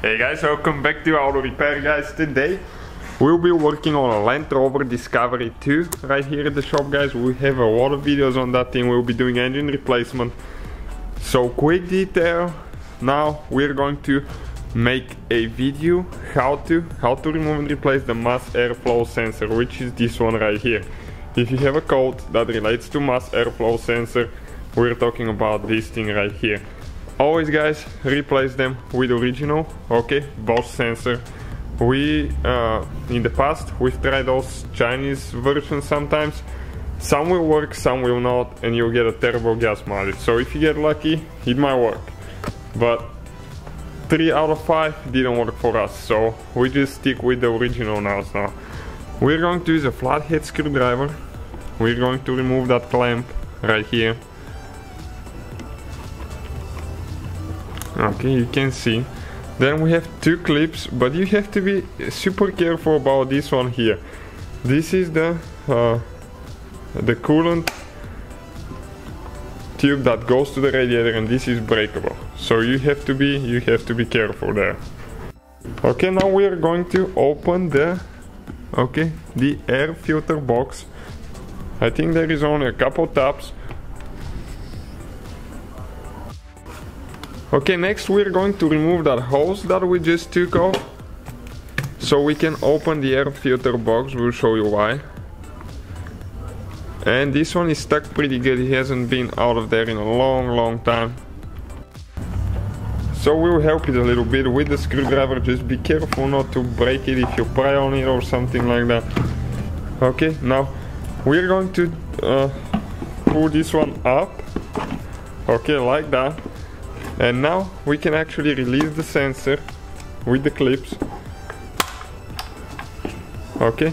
Hey guys, welcome back to Auto Repair guys. Today we'll be working on a Land Rover Discovery 2 right here at the shop guys. We have a lot of videos on that thing. We'll be doing engine replacement. So quick detail. Now we're going to make a video how to how to remove and replace the mass airflow sensor which is this one right here. If you have a code that relates to mass airflow sensor we're talking about this thing right here always guys replace them with original. Okay Bosch sensor. We uh, in the past we've tried those Chinese versions sometimes. Some will work some will not and you'll get a terrible gas mileage. So if you get lucky it might work. But three out of five didn't work for us so we just stick with the original now now we're going to use a flathead screwdriver. We're going to remove that clamp right here okay you can see. Then we have two clips but you have to be super careful about this one here. This is the uh, the coolant tube that goes to the radiator and this is breakable. So you have to be you have to be careful there. Okay now we are going to open the okay the air filter box. I think there is only a couple taps Okay, next we're going to remove that hose that we just took off. So we can open the air filter box, we'll show you why. And this one is stuck pretty good, he hasn't been out of there in a long, long time. So we'll help it a little bit with the screwdriver, just be careful not to break it if you pry on it or something like that. Okay, now we're going to uh, pull this one up. Okay, like that and now we can actually release the sensor with the clips. Okay?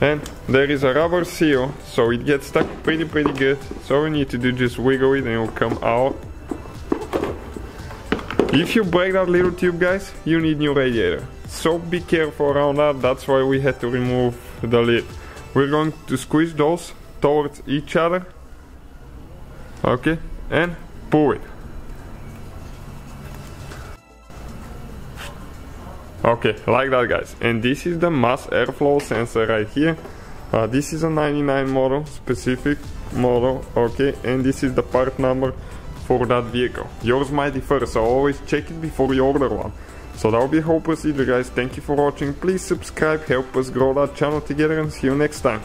And there is a rubber seal so it gets stuck pretty pretty good. So we need to do just wiggle it and it will come out. If you break that little tube guys you need new radiator. So be careful around that. That's why we had to remove the lid. We're going to squeeze those towards each other. Okay? And pull it Okay, like that guys. And this is the mass airflow sensor right here. Uh, this is a 99 model, specific model, okay, and this is the part number for that vehicle. Yours might differ, so always check it before you order one. So that will be whole procedure guys, thank you for watching, please subscribe, help us grow that channel together and see you next time.